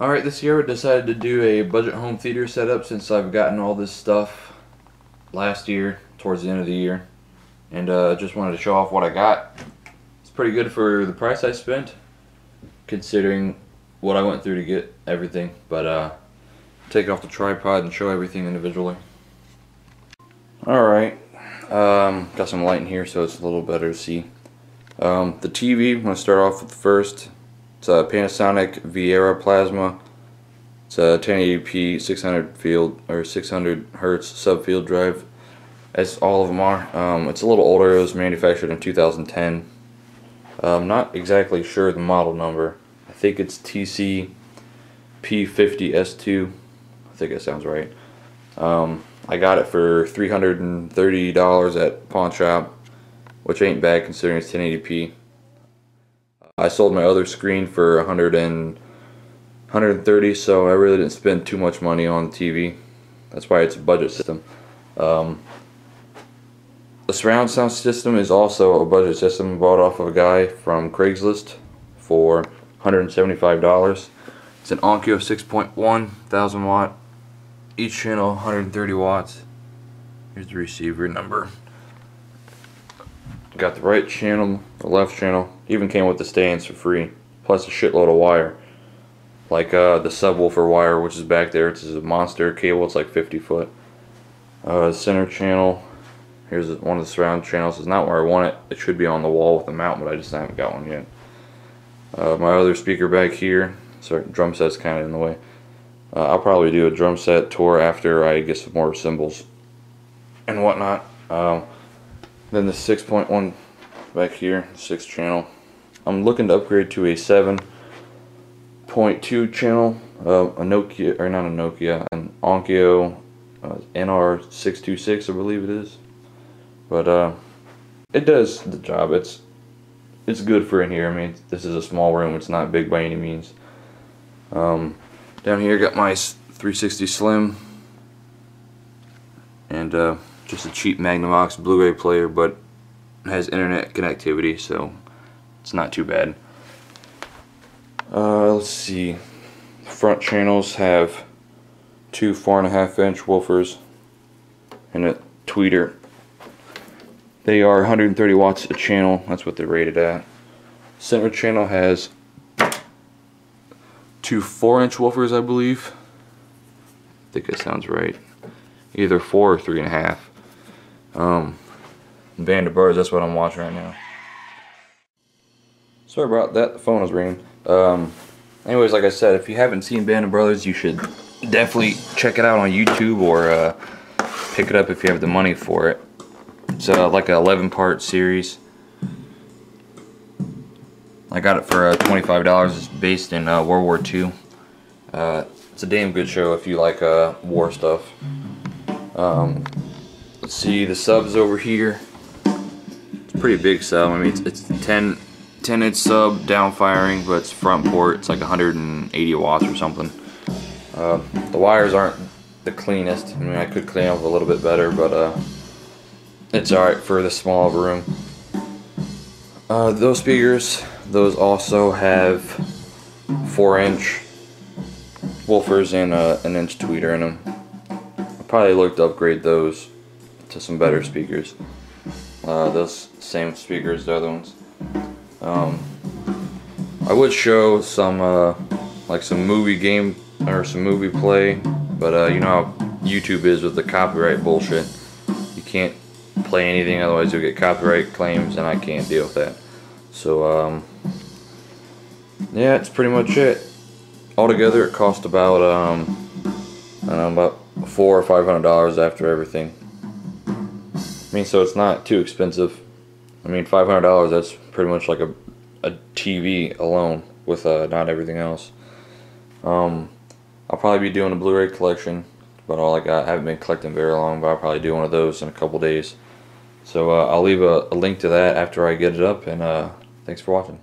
Alright, this year I decided to do a budget home theater setup since I've gotten all this stuff last year, towards the end of the year. And uh, just wanted to show off what I got. It's pretty good for the price I spent, considering what I went through to get everything. But uh, take off the tripod and show everything individually. Alright, um, got some light in here so it's a little better to see. Um, the TV, I'm going to start off with the first. It's a Panasonic Viera Plasma. It's a 1080p 600 field or 600 hertz subfield drive, as all of them are. Um, it's a little older. It was manufactured in 2010. I'm not exactly sure the model number. I think it's TC P50S2. I think that sounds right. Um, I got it for $330 at pawn shop, which ain't bad considering it's 1080p. I sold my other screen for 100 and 130 so I really didn't spend too much money on the TV that's why it's a budget system. Um, the surround sound system is also a budget system bought off of a guy from Craigslist for $175 it's an Onkyo 6.1 1000 watt each channel 130 watts. Here's the receiver number got the right channel the left channel even came with the stands for free plus a shitload of wire. Like uh, the subwoofer wire which is back there it's a monster cable it's like 50 foot. Uh, center channel here's one of the surround channels it's not where I want it it should be on the wall with the mount but I just haven't got one yet. Uh, my other speaker back here sorry drum set's kind of in the way. Uh, I'll probably do a drum set tour after I get some more cymbals and whatnot. Um, then the 6.1 back here 6 channel I'm looking to upgrade to a 7.2 channel, uh, a Nokia, or not a Nokia, an Onkyo uh, NR626 I believe it is. But uh, it does the job. It's it's good for in here. I mean, this is a small room. It's not big by any means. Um, down here, got my 360 Slim and uh, just a cheap Magnavox Blu-ray player, but has internet connectivity, so it's not too bad. Uh, let's see. Front channels have two four and a half inch woofers and a tweeter. They are 130 watts a channel. That's what they're rated at. Center channel has two four inch woofers, I believe. I think that sounds right. Either four or three and a half. Um, Band of Brothers, that's what I'm watching right now. Sorry about that, the phone was ringing. Um, anyways, like I said, if you haven't seen Band of Brothers, you should definitely check it out on YouTube or uh, pick it up if you have the money for it. It's uh, like an 11 part series. I got it for uh, $25. It's based in uh, World War II. Uh, it's a damn good show if you like uh, war stuff. Um, see, the subs over here. It's pretty big sub. I mean, it's, it's 10 10 inch sub down firing but it's front port it's like 180 watts or something uh, the wires aren't the cleanest I mean I could clean up a little bit better but uh, it's alright for this small room uh, those speakers those also have 4 inch woofers and uh, an inch tweeter in them I'll probably look to upgrade those to some better speakers uh, those same speakers the other ones um, I would show some uh, like some movie game or some movie play, but uh, you know how YouTube is with the copyright bullshit. You can't play anything, otherwise you'll get copyright claims, and I can't deal with that. So um, yeah, it's pretty much it. Altogether, it cost about um, I don't know, about four or five hundred dollars after everything. I mean, so it's not too expensive. I mean, five hundred dollars. That's pretty much like a a TV alone with uh, not everything else. Um, I'll probably be doing a Blu-ray collection, but all I got I haven't been collecting very long. But I'll probably do one of those in a couple days. So uh, I'll leave a, a, link to that after I get it up. And uh, thanks for watching.